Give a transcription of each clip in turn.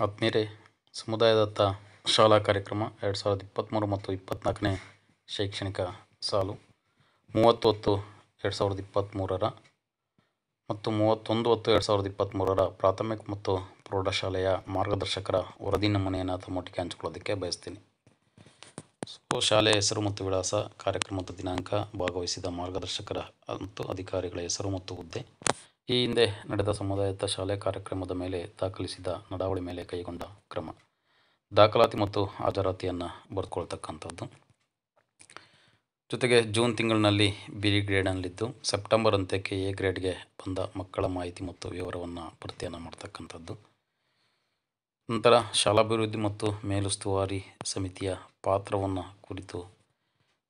ಆತ್ಮೀಯರೇ ಸಮುದಾಯದತ್ತ ಶಾಲಾ ಕಾರ್ಯಕ್ರಮ ಎರಡು ಸಾವಿರದ ಇಪ್ಪತ್ತ್ಮೂರು ಮತ್ತು ಇಪ್ಪತ್ತ್ನಾಲ್ಕನೇ ಶೈಕ್ಷಣಿಕ ಸಾಲು ಮೂವತ್ತು ಹತ್ತು ಎರಡು ಸಾವಿರದ ಇಪ್ಪತ್ತ್ಮೂರರ ಮತ್ತು ಮೂವತ್ತೊಂದು ಹತ್ತು ಎರಡು ಸಾವಿರದ ಇಪ್ಪತ್ತ್ಮೂರರ ಪ್ರಾಥಮಿಕ ಮತ್ತು ಪ್ರೌಢಶಾಲೆಯ ಮಾರ್ಗದರ್ಶಕರ ವರದಿ ನಮೂನೆಯನ್ನು ತಮ್ಮೊಟ್ಟಿಗೆ ಹಂಚಿಕೊಳ್ಳೋದಕ್ಕೆ ಬಯಸ್ತೀನಿ. ಸೊ, ಶಾಲೆಯ ಹೆಸರು ಮತ್ತು ವಿಳಾಸ, ಕಾರ್ಯಕ್ರಮದ ದಿನಾಂಕ ಭಾಗವಹಿಸಿದ ಮಾರ್ಗದರ್ಶಕರ ಮತ್ತು ಅಧಿಕಾರಿಗಳ ಹೆಸರು ಮತ್ತು ಹುದ್ದೆ ಈ ಹಿಂದೆ ನಡೆದ ಸಮುದಾಯದ ಶಾಲೆ ಕಾರ್ಯಕ್ರಮದ ಮೇಲೆ ದಾಖಲಿಸಿದ ನಡಾವಳಿ ಮೇಲೆ ಕೈಗೊಂಡ ಕ್ರಮ. ದಾಖಲಾತಿ ಮತ್ತು ಹಾಜರಾತಿಯನ್ನು ಬರೆದುಕೊಳ್ತಕ್ಕಂಥದ್ದು ಜೊತೆಗೆ ಜೂನ್ ತಿಂಗಳಿನಲ್ಲಿ ಬಿ ಗ್ರೇಡ್ನಲ್ಲಿದ್ದು ಸೆಪ್ಟೆಂಬರ್ ಅಂತ್ಯಕ್ಕೆ ಎ ಗ್ರೇಡ್ಗೆ ಬಂದ ಮಕ್ಕಳ ಮಾಹಿತಿ ಮತ್ತು ವಿವರವನ್ನು ಭರ್ತಿಯನ್ನು ಮಾಡ್ತಕ್ಕಂಥದ್ದು. ನಂತರ ಶಾಲಾಭಿವೃದ್ಧಿ ಮತ್ತು ಮೇಲುಸ್ತುವಾರಿ ಸಮಿತಿಯ ಪಾತ್ರವನ್ನು ಕುರಿತು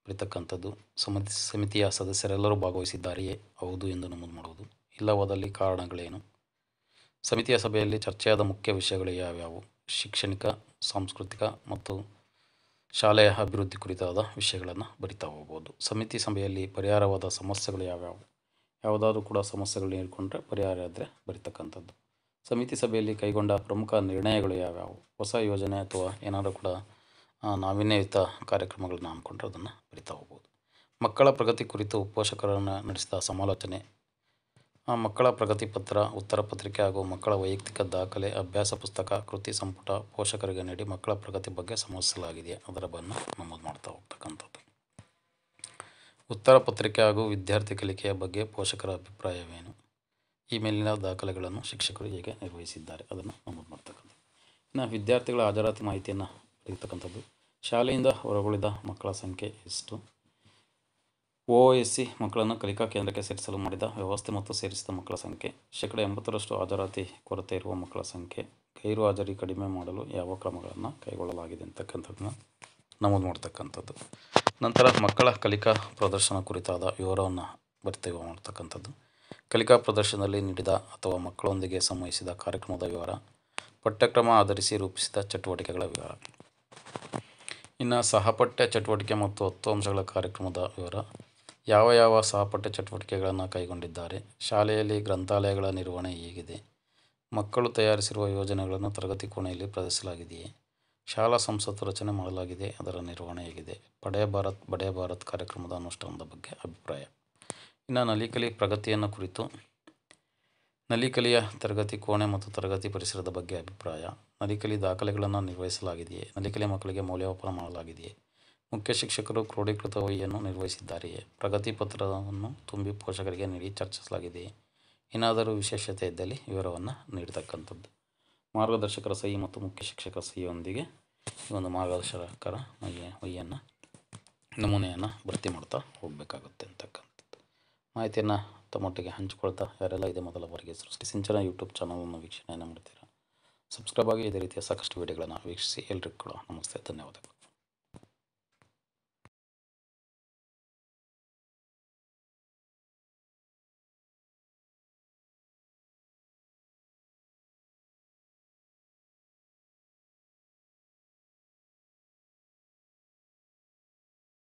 ಬರೀತಕ್ಕಂಥದ್ದು. ಸಮಿತಿ, ಸಮಿತಿಯ ಸದಸ್ಯರೆಲ್ಲರೂ ಭಾಗವಹಿಸಿದ್ದಾರೆಯೇ ಹೌದು ಎಂದು ನಮೂದು ಮಾಡುವುದು. ಇಲ್ಲವಾದಲ್ಲಿ ಕಾರಣಗಳೇನು? ಸಮಿತಿಯ ಸಭೆಯಲ್ಲಿ ಚರ್ಚೆಯಾದ ಮುಖ್ಯ ವಿಷಯಗಳು ಯಾವ್ಯಾವು? ಶೈಕ್ಷಣಿಕ, ಸಾಂಸ್ಕೃತಿಕ ಮತ್ತು ಶಾಲೆಯ ಅಭಿವೃದ್ಧಿ ಕುರಿತಾದ ವಿಷಯಗಳನ್ನು ಬರಿತಾ ಹೋಗ್ಬೋದು. ಸಮಿತಿ ಸಭೆಯಲ್ಲಿ ಪರಿಹಾರವಾದ ಸಮಸ್ಯೆಗಳು ಯಾವ್ಯಾವು? ಯಾವುದಾದ್ರೂ ಕೂಡ ಸಮಸ್ಯೆಗಳು ನೀಡಿಕೊಂಡ್ರೆ ಪರಿಹಾರ ಆದರೆ ಬರಿತಕ್ಕಂಥದ್ದು. ಸಮಿತಿ ಸಭೆಯಲ್ಲಿ ಕೈಗೊಂಡ ಪ್ರಮುಖ ನಿರ್ಣಯಗಳು ಯಾವ್ಯಾವು? ಹೊಸ ಯೋಜನೆ ಅಥವಾ ಏನಾದರೂ ಕೂಡ ನಾವಿನ್ಯಯುತ ಕಾರ್ಯಕ್ರಮಗಳನ್ನ ಹಮ್ಮಿಕೊಂಡ್ರೆ ಅದನ್ನು ಬರಿತಾ ಹೋಗ್ಬೋದು. ಮಕ್ಕಳ ಪ್ರಗತಿ ಕುರಿತು ಪೋಷಕರನ್ನು ನಡೆಸಿದ ಸಮಾಲೋಚನೆ ಮಕ್ಕಳ ಪ್ರಗತಿ ಪತ್ರ, ಉತ್ತರ ಪತ್ರಿಕೆ ಹಾಗೂ ಮಕ್ಕಳ ವೈಯಕ್ತಿಕ ದಾಖಲೆ, ಅಭ್ಯಾಸ ಪುಸ್ತಕ, ಕೃತಿ ಸಂಪುಟ ಪೋಷಕರಿಗೆ ನೀಡಿ ಮಕ್ಕಳ ಪ್ರಗತಿ ಬಗ್ಗೆ ಸಮರ್ಸಲಾಗಿದೆ ಅದರ ಬಗ್ಗೆ ನಮೂದು ಮಾಡ್ತಾ ಹೋಗ್ತಕ್ಕಂಥದ್ದು. ಉತ್ತರ ಪತ್ರಿಕೆ ಹಾಗೂ ವಿದ್ಯಾರ್ಥಿ ಕಲಿಕೆಯ ಬಗ್ಗೆ ಪೋಷಕರ ಅಭಿಪ್ರಾಯವೇನು? ಈ ಮೇಲಿನ ದಾಖಲೆಗಳನ್ನು ಶಿಕ್ಷಕರು ಹೇಗೆ ನಿರ್ವಹಿಸಿದ್ದಾರೆ? ಅದನ್ನು ನಮೂದು ಮಾಡ್ತಕ್ಕಂಥದ್ದು. ಇನ್ನು ವಿದ್ಯಾರ್ಥಿಗಳ ಹಾಜರಾತಿ ಮಾಹಿತಿಯನ್ನು ಪಡೆಯತಕ್ಕಂಥದ್ದು. ಶಾಲೆಯಿಂದ ಹೊರಗುಳಿದ ಮಕ್ಕಳ ಸಂಖ್ಯೆ ಎಷ್ಟು? ಒ ಎಸ್ ಸಿ ಮಕ್ಕಳನ್ನು ಕಲಿಕಾ ಕೇಂದ್ರಕ್ಕೆ ಸೇರಿಸಲು ಮಾಡಿದ ವ್ಯವಸ್ಥೆ ಮತ್ತು ಸೇರಿಸಿದ ಮಕ್ಕಳ ಸಂಖ್ಯೆ. ಶೇಕಡ ಎಂಬತ್ತರಷ್ಟು ಹಾಜರಾತಿ ಕೊರತೆ ಇರುವ ಮಕ್ಕಳ ಸಂಖ್ಯೆ. ಗೈರು ಹಾಜರಿ ಕಡಿಮೆ ಮಾಡಲು ಯಾವ ಕ್ರಮಗಳನ್ನು ಕೈಗೊಳ್ಳಲಾಗಿದೆ ಅಂತಕ್ಕಂಥದ್ದನ್ನ ನಮೂದು ಮಾಡ್ತಕ್ಕಂಥದ್ದು. ನಂತರ ಮಕ್ಕಳ ಕಲಿಕಾ ಪ್ರದರ್ಶನ ಕುರಿತಾದ ವಿವರವನ್ನು ಬರಿತೀವಿ ಮಾಡ್ತಕ್ಕಂಥದ್ದು ಕಲಿಕಾ ಪ್ರದರ್ಶನದಲ್ಲಿ ನೀಡಿದ ಅಥವಾ ಮಕ್ಕಳೊಂದಿಗೆ ಸಂವಹಿಸಿದ ಕಾರ್ಯಕ್ರಮದ ವಿವರ, ಪಠ್ಯಕ್ರಮ ಆಧರಿಸಿ ರೂಪಿಸಿದ ಚಟುವಟಿಕೆಗಳ ವಿವರ. ಇನ್ನು ಸಹಪಠ್ಯ ಚಟುವಟಿಕೆ ಮತ್ತು ಹತ್ತು ಅಂಶಗಳ ಕಾರ್ಯಕ್ರಮದ ವಿವರ ಯಾವ ಯಾವ ಸಹಪಠ್ಯ ಚಟುವಟಿಕೆಗಳನ್ನು ಕೈಗೊಂಡಿದ್ದಾರೆ, ಶಾಲೆಯಲ್ಲಿ ಗ್ರಂಥಾಲಯಗಳ ನಿರ್ವಹಣೆ ಹೇಗಿದೆ, ಮಕ್ಕಳು ತಯಾರಿಸಿರುವ ಯೋಜನೆಗಳನ್ನು ತರಗತಿ ಕೋಣೆಯಲ್ಲಿ ಪ್ರದರ್ಶಿಸಲಾಗಿದೆಯೇ, ಶಾಲಾ ಸಂಸತ್ತು ರಚನೆ ಮಾಡಲಾಗಿದೆ, ಅದರ ನಿರ್ವಹಣೆ ಹೇಗಿದೆ ಪಡೆಯ ಭಾರತ್ ಬಡೆಯ ಭಾರತ್ ಕಾರ್ಯಕ್ರಮದ ಅನುಷ್ಠಾನದ ಬಗ್ಗೆ ಅಭಿಪ್ರಾಯ? ಇನ್ನು ನಲಿಕಲಿ ಪ್ರಗತಿಯನ್ನು ಕುರಿತು, ನಲಿಕಲಿಯ ತರಗತಿ ಕೋಣೆ ಮತ್ತು ತರಗತಿ ಪರಿಸರದ ಬಗ್ಗೆ ಅಭಿಪ್ರಾಯ? ನಲಿಕಲಿ ದಾಖಲೆಗಳನ್ನು ನಿರ್ವಹಿಸಲಾಗಿದೆಯೇ? ನಲಿಕಲಿ ಮಕ್ಕಳಿಗೆ ಮೌಲ್ಯಮಾಪನ ಮಾಡಲಾಗಿದೆಯೇ? ಮುಖ್ಯ ಶಿಕ್ಷಕರು ಕ್ರೋಢೀಕೃತ ವಹಿಯನ್ನು ನಿರ್ವಹಿಸಿದ್ದಾರೆಯೇ ಪ್ರಗತಿ ಪತ್ರವನ್ನು ತುಂಬಿ ಪೋಷಕರಿಗೆ ನೀಡಿ ಚರ್ಚಿಸಲಾಗಿದೆ. ಏನಾದರೂ ವಿಶೇಷತೆ ಇದ್ದಲ್ಲಿ ವಿವರವನ್ನು ನೀಡತಕ್ಕಂಥದ್ದು. ಮಾರ್ಗದರ್ಶಕರ ಸಹಿ ಮತ್ತು ಮುಖ್ಯ ಶಿಕ್ಷಕರ ಸಹಿಯೊಂದಿಗೆ ಈ ಒಂದು ಮಾರ್ಗದರ್ಶಕರ ವಹಿಯನ್ನು, ನಮೂನೆಯನ್ನು ಭರ್ತಿ ಮಾಡ್ತಾ ಹೋಗಬೇಕಾಗುತ್ತೆ ಅಂತಕ್ಕಂಥದ್ದು. ಮಾಹಿತಿಯನ್ನು ತಮ್ಮೊಟ್ಟಿಗೆ ಹಂಚಿಕೊಳ್ತಾ ಯಾರೆಲ್ಲ ಇದೆ ಮೊದಲ ಬಾರಿಗೆ ಸೃಷ್ಟಿ ಸಿಂಚನ ಯೂಟ್ಯೂಬ್ ಚಾನಲನ್ನು ವೀಕ್ಷಣೆಯನ್ನು ಮಾಡ್ತೀರಾ? ಸಬ್ಸ್ಕ್ರೈಬ್ ಆಗಿ ಇದೇ ರೀತಿಯ ಸಾಕಷ್ಟು ವಿಡಿಯೋಗಳನ್ನು ವೀಕ್ಷಿಸಿ ಎಲ್ರಿಗೂ ಕೂಡ ನಮಸ್ತೆ, ಧನ್ಯವಾದಗಳು.